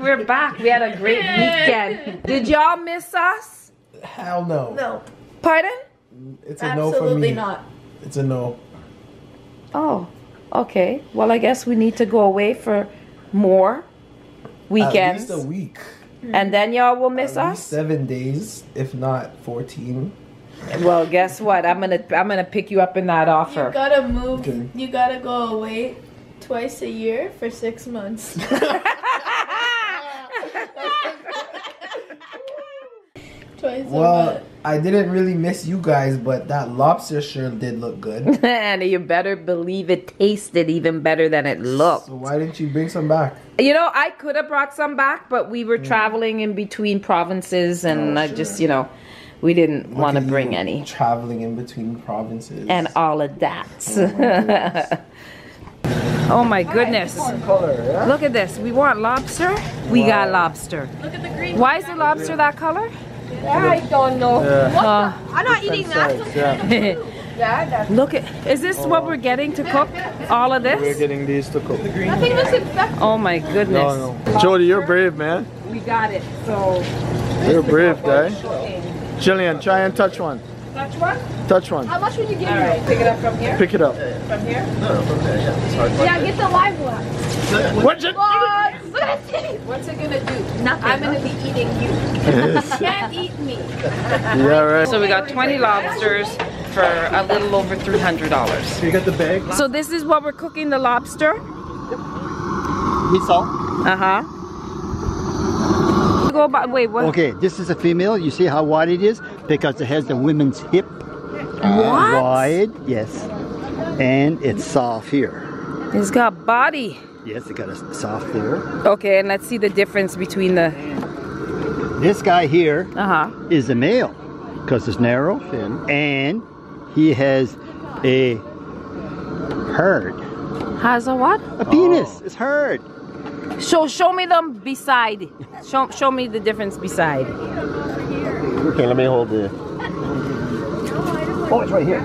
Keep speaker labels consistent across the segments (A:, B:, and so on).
A: We're back. We had a great weekend. Did y'all miss us?
B: Hell no.
C: No,
A: Pardon?
B: It's a no for
C: absolutely
B: me.
C: not.
B: It's a no.
A: Oh, okay. Well, I guess we need to go away for more weekends.
B: At least a week. Mm.
A: And then y'all will miss us?
B: seven days, if not fourteen.
A: Well, guess what? I'm gonna I'm gonna pick you up in that offer.
C: You gotta move.
B: Okay.
C: You gotta go away twice a year for six months. twice a
B: Well,
C: month.
B: I didn't really miss you guys, but that lobster sure did look good.
A: and you better believe it tasted even better than it looked.
B: so why didn't you bring some back?
A: You know, I could have brought some back, but we were traveling in between provinces, and
B: Oh,
A: I
B: sure.
A: just, you know, we didn't want to bring any
B: Traveling in between provinces.
A: and all of that.
B: Oh,
A: oh my goodness!
B: color, yeah?
A: Look at this. We want lobster. We got lobster.
C: Look at the green.
A: Why is the lobster that color?
C: I don't know.
A: Uh,
C: I'm not eating that.
B: yeah.
A: look at. Is this what we're getting to cook? All of this?
D: We're getting these to cook.
C: Nothing was infected.
A: Oh my goodness!
D: No, no. Jody, you're brave, man.
A: We got it. So
D: You're a brave guy. Jillian, try and touch one.
A: touch one.
D: Touch one.
C: How much would you give
A: All
C: me?
A: right, pick it up from here.
D: Pick it up.
A: From here.
C: Yeah, Yeah, get the live one.
D: What? you-
C: Oh, look at his teeth.
A: What's it gonna do? Nothing. I'm gonna be eating you.
C: you Can't eat me.
D: yeah, right.
A: So we got 20 lobsters for a little over $300.
D: You got the bag?
A: So this is what we're cooking the lobster?
E: Heat salt.
A: Uh-huh. Go by, wait, what?
E: Okay, this is a female. You see how wide it is? Because it has the women's hip.
A: What?
E: Wide, yes. And it's soft here.
A: It's got body.
E: Yes, it got a soft there.
A: Okay, and let's see the difference between the,
E: This guy here
A: uh-huh.
E: is a male because it's narrow. And he has a herd.
A: Has a what?
E: A penis. It's herd.
A: Show show me them beside. Show show me the difference beside.
D: Okay, let me hold the.
E: Oh, it's right here.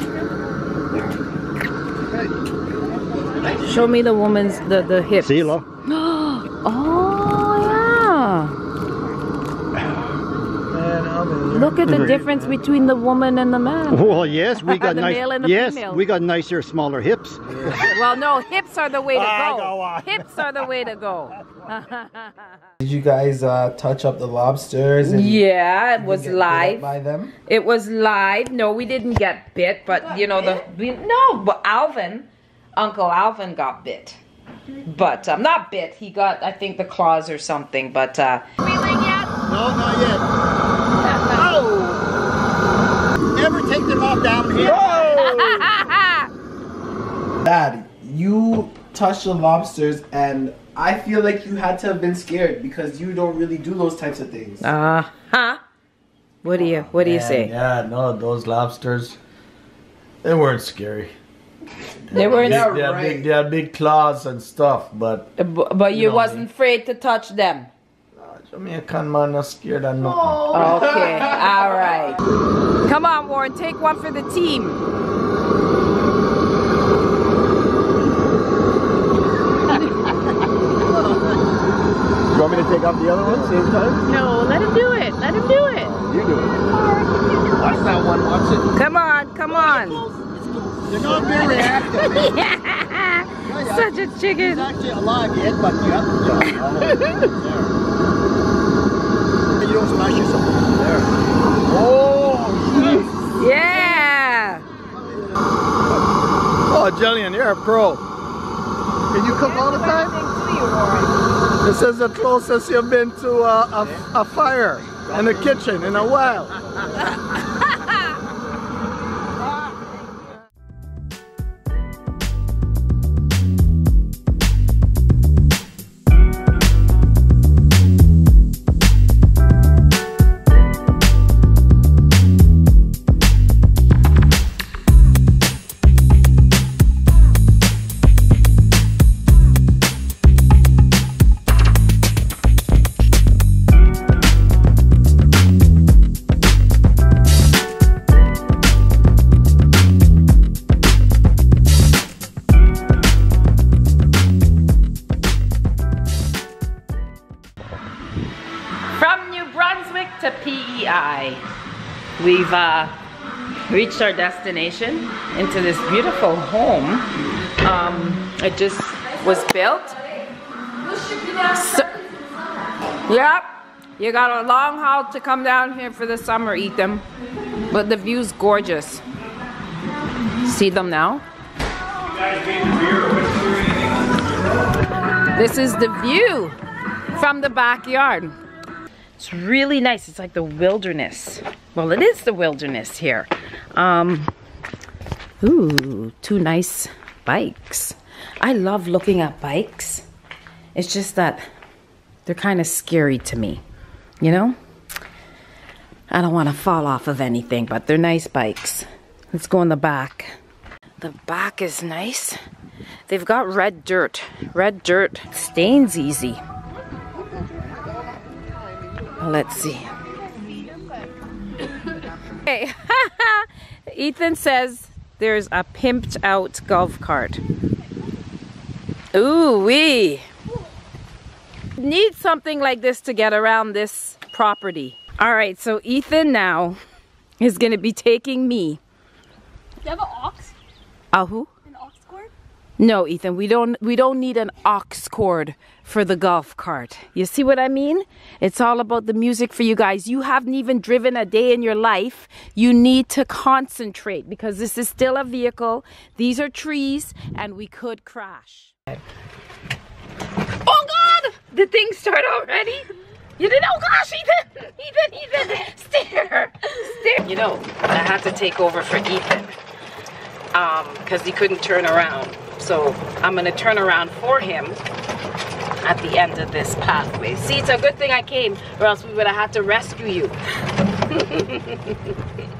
A: Show me the woman's the the hips.
E: See, look.
A: Oh yeah. Look at the difference between the woman and the man.
E: Well, yes, we got
A: The
E: nice.
A: male and the
E: yes,
A: female.
E: we got nicer, smaller hips.
A: Well, no, hips are the way to go.
E: go.
A: Hips are the way to go.
B: Did you guys uh, touch up the lobsters? And
A: yeah, it was
B: get
A: live.
B: by them.
A: It was live. No, we didn't get bit, but you know the we, no, but Alvin, Uncle Alvin got bit. But um, not bit. He got I think the claws or something. But uh,
C: Feeling yet?
E: No, not yet. Oh! Never take them off down here.
B: Dad, you touched the lobsters, and I feel like you had to have been scared because you don't really do those types of things.
A: uh huh. What do you What do you
D: Man,
A: say?
D: Yeah, no, those lobsters, they weren't scary.
A: They were,
D: Big,
B: Yeah,
D: they, had
B: right.
D: big, they had big claws and stuff, but uh,
A: but, but you
D: know
A: wasn't
D: me.
A: afraid to touch them.
D: Jamaican man not scared of nothing. Oh.
A: Okay, all right. Come on, Warren, take one for the team.
E: You want me to take off the other one same time?
C: No, let him do it. Let him do it.
E: You do it.
D: Watch that one, watch it.
A: Come on, come on.
E: You're not very active.
A: Such a
E: He's
A: chicken.
E: actually alive yet, but you have to jump. There. You don't smash yourself. There. Oh,
A: Yeah.
D: Oh, Jillian, you're a pro.
E: Can you cook all the time?
D: This is the closest you've been to a, a, a fire in the kitchen in a while.
A: We've uh, reached our destination into this beautiful home. Um, it just was built. So, yep, you got a long haul to come down here for the summer, Ethan. But the view's gorgeous. See them now? This is the view from the backyard. It's really nice. It's like the wilderness. Well, it is the wilderness here. Um, ooh, two nice bikes. I love looking at bikes. It's just that they're kind of scary to me, you know? I don't want to fall off of anything, but they're nice bikes. Let's go in the back. The back is nice. They've got red dirt. Red dirt stains easy. Let's see. Okay. Ethan says there's a pimped out golf cart. Ooh wee. Need something like this to get around this property. All right, so Ethan now is gonna be taking me.
C: Do you have an aux?
A: Uh, who?
C: An aux cord?
A: No, Ethan, we don't we don't need an aux cord for the golf cart. You see what I mean? It's all about the music for you guys. You haven't even driven a day in your life. You need to concentrate because this is still a vehicle. These are trees and we could crash. Oh god! The thing start already? You didn't oh gosh, Ethan! Ethan, Ethan! Steer! Steer! You know, I had to take over for Ethan um because he couldn't turn around so i'm gonna turn around for him at the end of this pathway. See it's a good thing i came or else we would have had to rescue you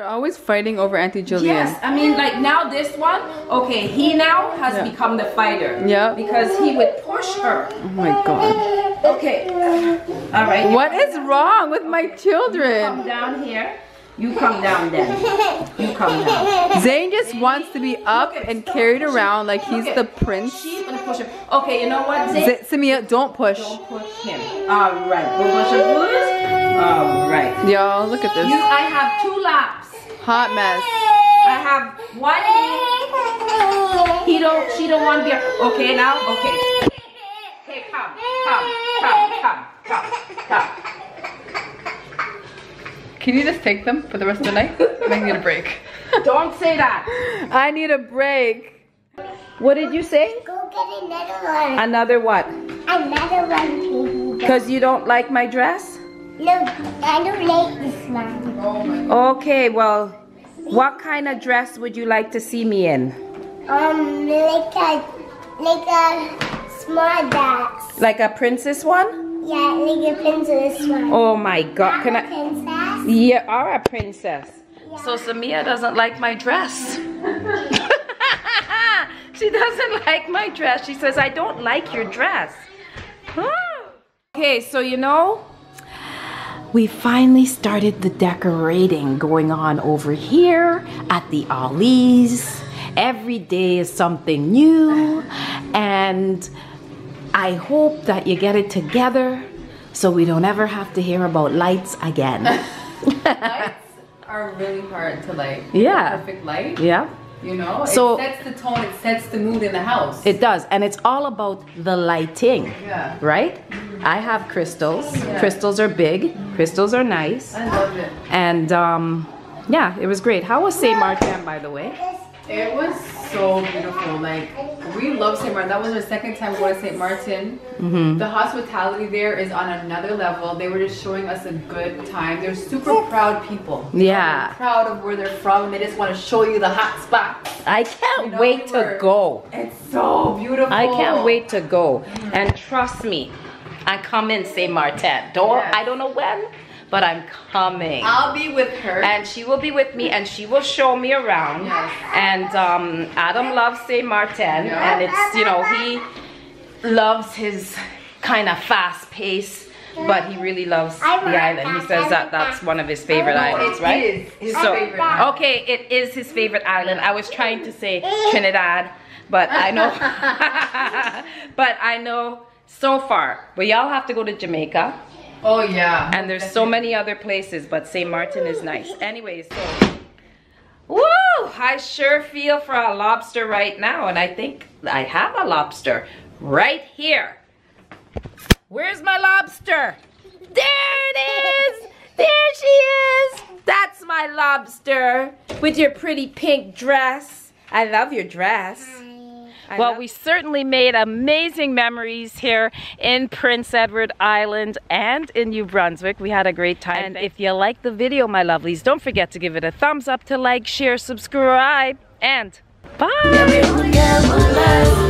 F: They're always fighting over Auntie Jillian.
A: Yes, I mean, like now this one, okay, he now has
F: Yeah.
A: become the fighter.
F: Yeah.
A: Because he would push her.
F: Oh my god.
A: Okay. All right. you
F: What is wrong with my children?
A: come down here. You come down then. You come down.
F: Zayn just wants to be up and carried around like he's
A: Okay.
F: the prince.
A: She's gonna push him. Okay, you know what, Zay?
F: Z- Samia, don't push.
A: Don't push him. All right. Pushing. All right.
F: Y'all, look at
A: You,
F: this.
A: I have two laps.
F: Hot mess.
A: I have one. He don't. She don't want to be. Okay now. Okay. Okay, come, come, come, come, come, come.
F: Can you just take them for the rest of the night? I need a break.
A: Don't say that.
F: I need a break.
A: What did you say?
G: Go get another one.
A: Another what?
G: Another one.
A: Because you don't like my dress?
G: No, I don't like this one.
A: Okay, well, what kind of dress would you like to see me in?
G: Um, like a, like a small dress.
A: Like a princess one?
G: Yeah, like a princess one.
A: Oh my god, can
G: I'm a
A: I?
G: princess.
A: You are a princess. So Samia doesn't like my dress. she doesn't like my dress. She says, I don't like your dress. okay, so you know, we finally started the decorating going on over here at the Ollie's. Every day is something new, and I hope that you get it together so we don't ever have to hear about lights again.
F: Lights are really hard to light.
A: Yeah.
F: Perfect light,
A: yeah.
F: You know?
A: So-
F: it sets the tone, it sets the mood in the house.
A: It does, and it's all about the lighting,
F: yeah.
A: right? I have crystals. Crystals are big. Crystals are nice,
F: I love it.
A: and um, yeah, it was great. How was Saint Martin, by the way?
F: It was so beautiful. Like we love St. Martin. That was our second time going to St. Martin.
A: Mm-hmm.
F: The hospitality there is on another level. They were just showing us a good time. They're super proud people.
A: Yeah.
F: they're proud of where they're from, they just want to show you the hot spots.
A: I can't
F: You know,
A: wait
F: we
A: to
F: were-
A: go.
F: It's so beautiful.
A: I can't wait to go. And trust me, I come in Saint Martin. Don't
F: Yes.
A: I don't know when, but I'm coming.
F: I'll be with her.
A: and she will be with me and she will show me around
F: Yes.
A: and um, adam loves saint martin
F: Yeah.
A: and it's you know he loves his kind of fast pace, but he really loves the island. He says that that's one of his favorite islands, right?
F: is his
A: So,
F: favorite island.
A: okay, it is his favorite island. I was trying to say Trinidad, but I know, but I know so far. But y'all have to go to Jamaica,
F: Oh yeah.
A: and there's so many other places, but St. Martin is nice. Anyways, so, woo! I sure feel for a lobster right now, and I think I have a lobster right here. Where's my lobster? There it is! There she is! That's my lobster with your pretty pink dress. I love your dress. Mm. Well, we certainly made amazing memories here in Prince Edward Island and in New Brunswick. We had a great time. And if you like the video, my lovelies, don't forget to give it a thumbs up to like, share, subscribe, and bye!